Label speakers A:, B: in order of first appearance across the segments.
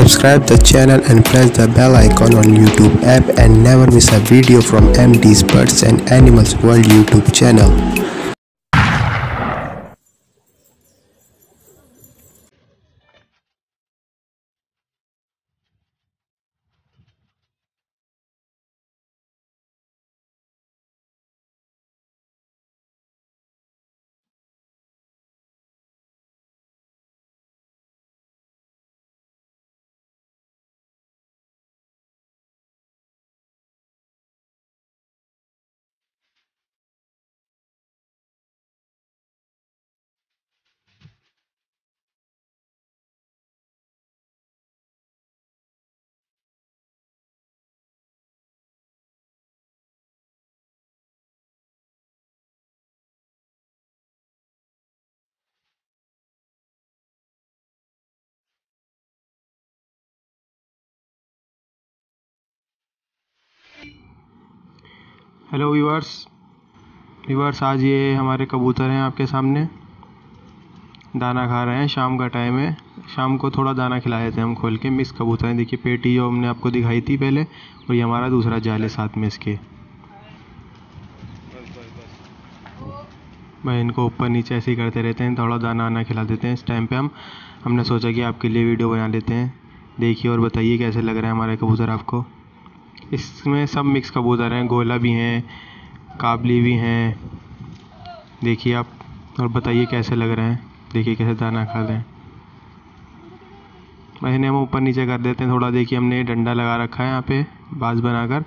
A: Subscribe the channel and press the bell icon on YouTube app and never miss a video from MD's Birds and Animals World YouTube channel.
B: Hello viewers viewers आज ये हमारे कबूतर हैं आपके सामने। दाना खा रहे हैं शाम का टाइम है। शाम को थोड़ा दाना खिला देते हैं हम खोल के। मिक्स कबूतर हैं। देखिए, पेटी जो हमने आपको दिखाई थी पहले, और ये हमारा दूसरा जाल है साथ में इसके। भाई इनको ऊपर नीचे ऐसे ही करते रहते हैं, थोड़ा दाना आना खिला देते हैं इस टाइम पे हम। हमने सोचा कि आपके लिए वीडियो बना लेते हैं। देखिए और बताइए कैसे लग रहा है हमारे कबूतर आपको। इसमें सब मिक्स कबूतर हैं। गोला भी हैं, काबली भी हैं। देखिए आप और बताइए कैसे लग रहे हैं? देखिए कैसे दाना खा रहे हैं। महीने हम ऊपर नीचे कर देते हैं। थोड़ा देखिए हमने डंडा लगा रखा है यहाँ पे, बाज बनाकर।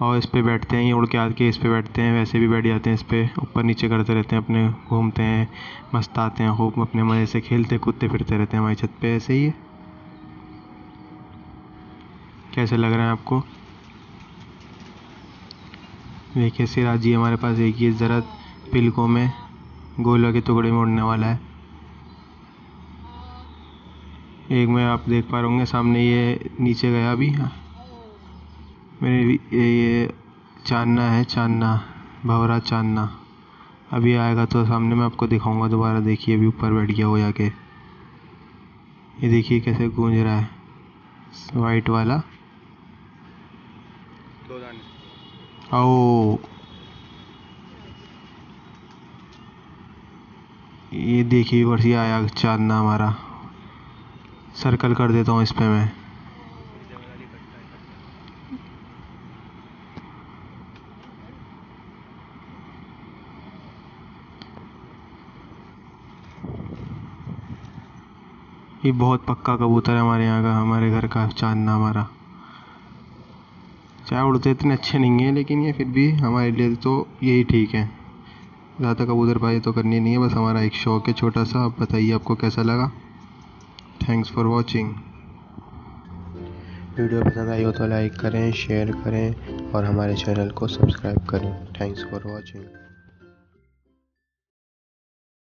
B: और इस पर बैठते हैं, ये उड़ के आके इस पर बैठते हैं। वैसे भी बैठ जाते हैं इस पर ऊपर नीचे करते रहते हैं, अपने घूमते हैं मस्त आते हैं, खूब अपने मज़े से खेलते, कूदते, फिरते रहते हैं हमारी छत पे। ऐसे है। कैसे लग रहा है आपको? देखिए सिराजी हमारे पास एक ही ज़रा पिलकों में गोला के टुकड़े में उड़ने वाला है। एक में आप देख पा रहे सामने ये नीचे गया अभी मेरे ये, ये चांदना है चांदना भवरा चांदना अभी आएगा तो सामने मैं आपको दिखाऊँगा दोबारा देखिए अभी ऊपर बैठ गया वो जाके। ये देखिए कैसे गूंज रहा है वाइट वाला।
C: दाने
B: ये देखिए वर्षी आया चांदना हमारा। सर्कल कर देता हूँ इस पे मैं। ये बहुत पक्का कबूतर है हमारे यहाँ का, हमारे घर का चांदना हमारा। चाहे उड़ते इतने अच्छे नहीं हैं, लेकिन ये फिर भी हमारे लिए तो यही ठीक है। ज़्यादा कबूतरबाजी तो करनी नहीं है, बस हमारा एक शौक है छोटा सा आप बताइए, आपको कैसा लगा? थैंक्स फॉर वॉचिंग
A: वीडियो पसंद आई हो तो लाइक करें, शेयर करें और हमारे चैनल को सब्सक्राइब करें। Thanks for watching